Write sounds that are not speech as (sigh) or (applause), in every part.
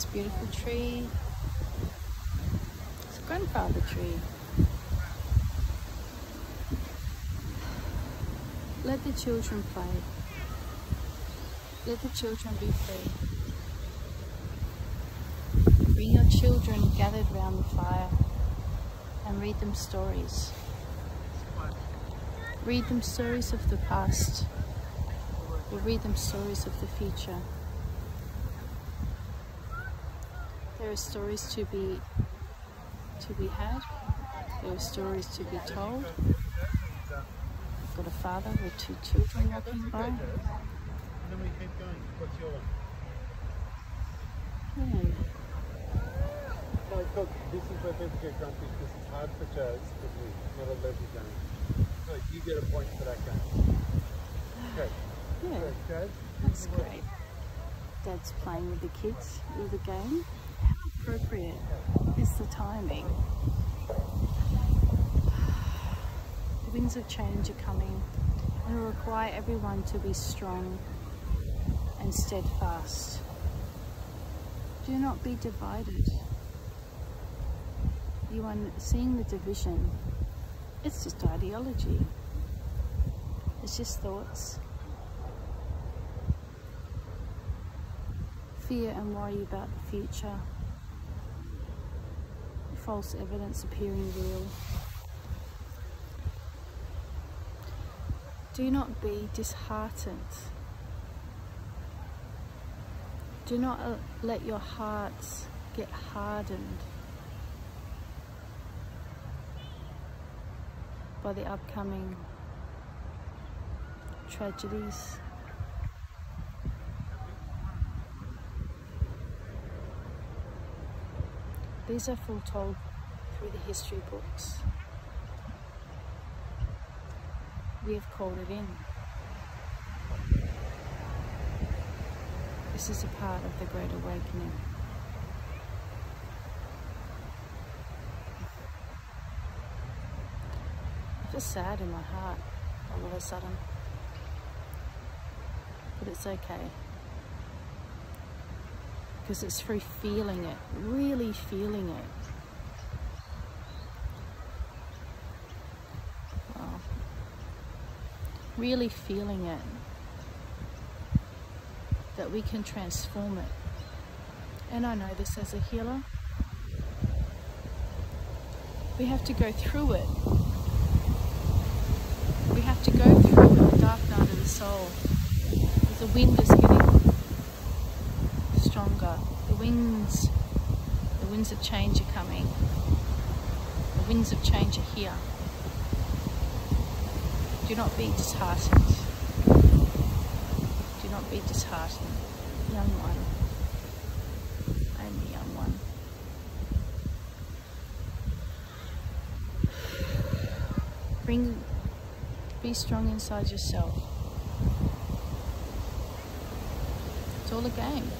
this beautiful tree. It's a grandfather tree. Let the children play. Let the children be free. Bring your children gathered round the fire and read them stories. Read them stories of the past or read them stories of the future. There are stories to be to be had. There are stories to be told. I've got a father with two children walking by. And then we keep going. What's your one? Yeah. No, look, this is where people get grumpy because it's hard for Jazz with me, not a level game. So you get a point for that game. Okay. Yeah, So Jazz, that's great. Dad's playing with the kids with the game. Appropriate is the timing? The winds of change are coming and will require everyone to be strong and steadfast. Do not be divided. You are seeing the division. It's just ideology. It's just thoughts. Fear and worry about the future. False evidence appearing real. Do not be disheartened. Do not uh, let your hearts get hardened by the upcoming tragedies. These are foretold through the history books. We have called it in. This is a part of the Great Awakening. I feel sad in my heart all of a sudden. But it's okay. Because it's through feeling it, really feeling it. Really feeling it that we can transform it. And I know this as a healer. We have to go through it. We have to go through the dark night of the soul. The wind is stronger. The winds, the winds of change are coming. The winds of change are here. Do not be disheartened. Do not be disheartened, young one. Young one. Bring, be strong inside yourself. It's all a game.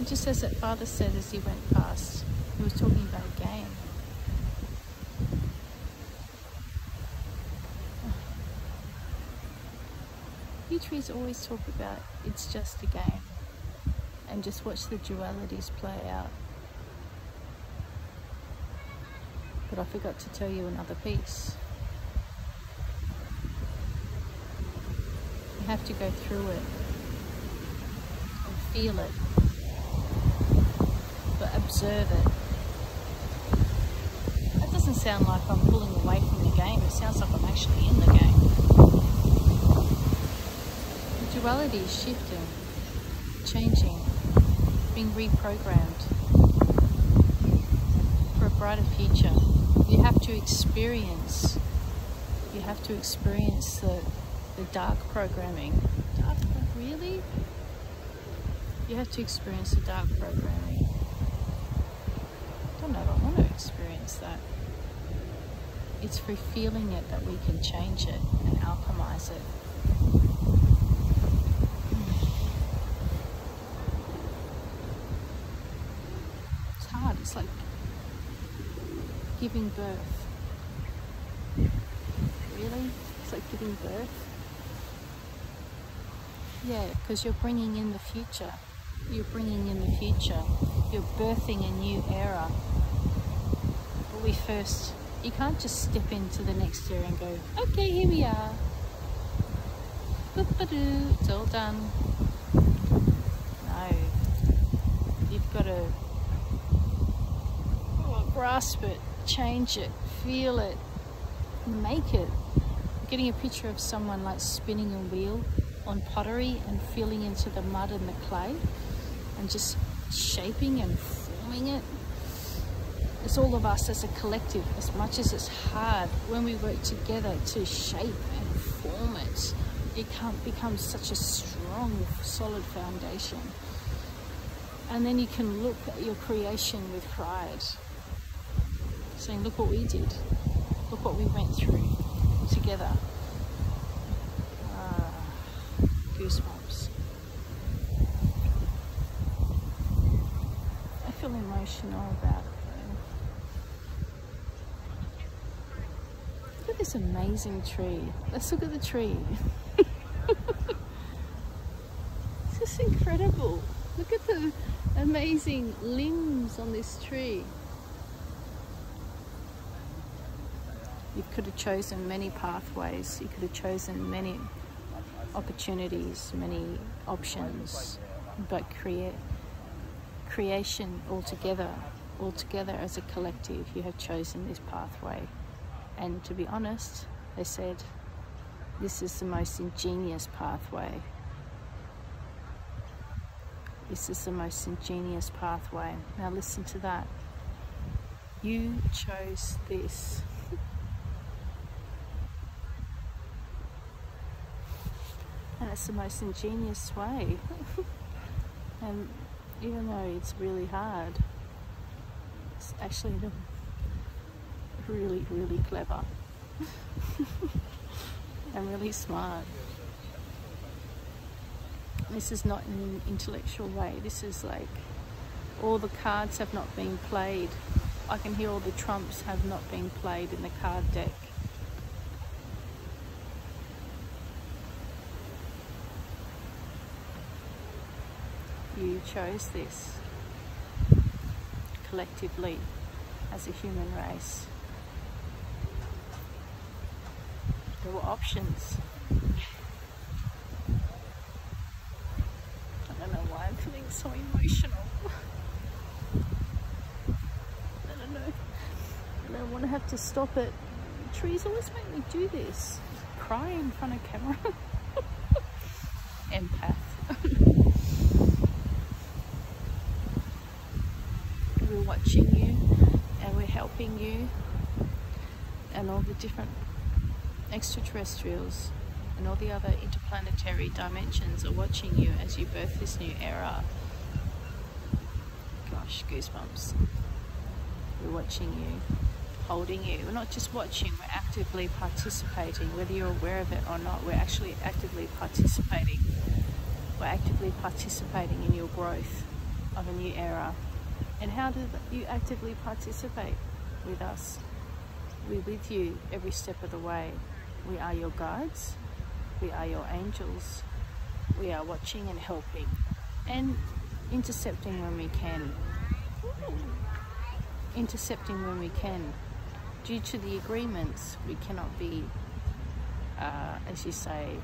And just as that father said as he went past, he was talking about a game. (sighs) You trees always talk about it's just a game and just watch the dualities play out. But I forgot to tell you another piece. You have to go through it and feel it, but observe it. That doesn't sound like I'm pulling away from the game, it sounds like I'm actually in the game. The duality is shifting, changing, being reprogrammed for a brighter future. You have to experience, you have to experience the, the dark programming. Dark, really? You have to experience the dark programming. I want to experience that. It's through feeling it that we can change it and alchemize it. It's hard. It's like giving birth. Really? It's like giving birth? Yeah, because you're bringing in the future. You're bringing in the future. You're birthing a new era. We first, you can't just step into the next era and go, okay, here we are. It's all done. No. You've got to oh, grasp it, change it, feel it, make it. Getting a picture of someone like spinning a wheel on pottery and feeling into the mud and the clay and just shaping and forming it. It's all of us as a collective, as much as it's hard when we work together to shape and form it. It become such a strong, solid foundation. And then you can look at your creation with pride, saying, Look what we did, look what we went through together. Ah, goosebumps. I feel emotional about it. Look at this amazing tree. Let's look at the tree. (laughs) it's just incredible. Look at the amazing limbs on this tree. You could have chosen many pathways, you could have chosen many opportunities, many options, but create creation altogether, altogether as a collective, you have chosen this pathway. And to be honest, they said this is the most ingenious pathway. This is the most ingenious pathway. Now listen to that. You chose this. and it's the most ingenious way. (laughs) and even though it's really hard, it's actually really, really clever (laughs) and really smart. This is not in an intellectual way. This is like all the cards have not been played. I can hear all the trumps have not been played in the card deck. You chose this collectively as a human race. Were options. I don't know why I'm feeling so emotional. I don't know. I don't want to have to stop it. Trees always make me do this. Cry in front of camera. (laughs) Empath. (laughs) we're watching you and we're helping you and all the different extraterrestrials and all the other interplanetary dimensions are watching you as you birth this new era. Gosh, goosebumps. We're watching you, holding you. We're not just watching, we're actively participating. Whether you're aware of it or not, we're actually actively participating. We're actively participating in your growth of a new era. And how do you actively participate with us? We're with you every step of the way. We are your guides. We are your angels. We are watching and helping and intercepting when we can. Intercepting when we can. Due to the agreements, we cannot be, uh, as you say,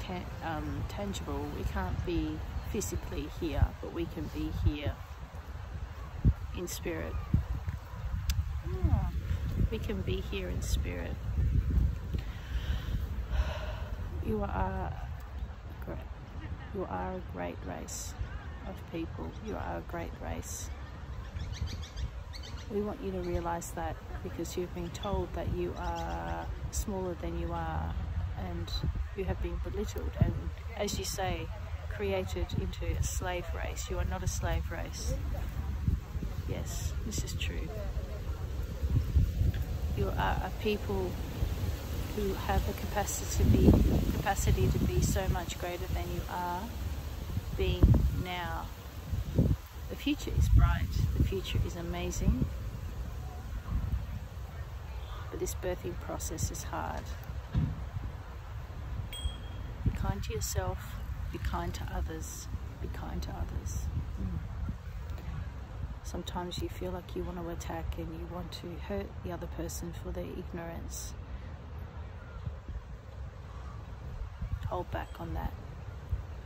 ta um, tangible. We can't be physically here, but we can be here in spirit. We can be here in spirit. You are great. You are a great race of people. You are a great race. We want you to realize that because you've been told that you are smaller than you are and you have been belittled and as you say created into a slave race. You are not a slave race. Yes, this is true. You are a people who have the capacity to be capacity to be so much greater than you are being now. The future is bright. The future is amazing. But this birthing process is hard. Be kind to yourself. Be kind to others. be kind to others. Mm. Sometimes you feel like you want to attack and you want to hurt the other person for their ignorance. Hold back on that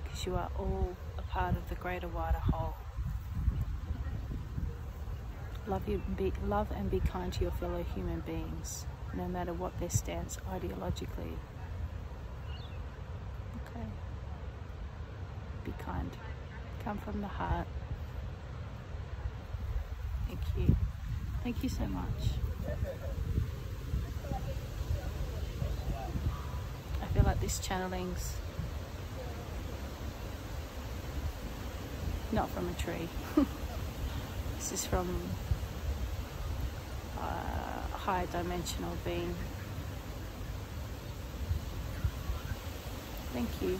because you are all a part of the greater, wider whole. Love, you, be, love and be kind to your fellow human beings, no matter what their stance ideologically. Okay. Be kind. Come from the heart. Thank you. Thank you so much. I feel like this channeling's not from a tree. (laughs) this is from a higher dimensional being. Thank you.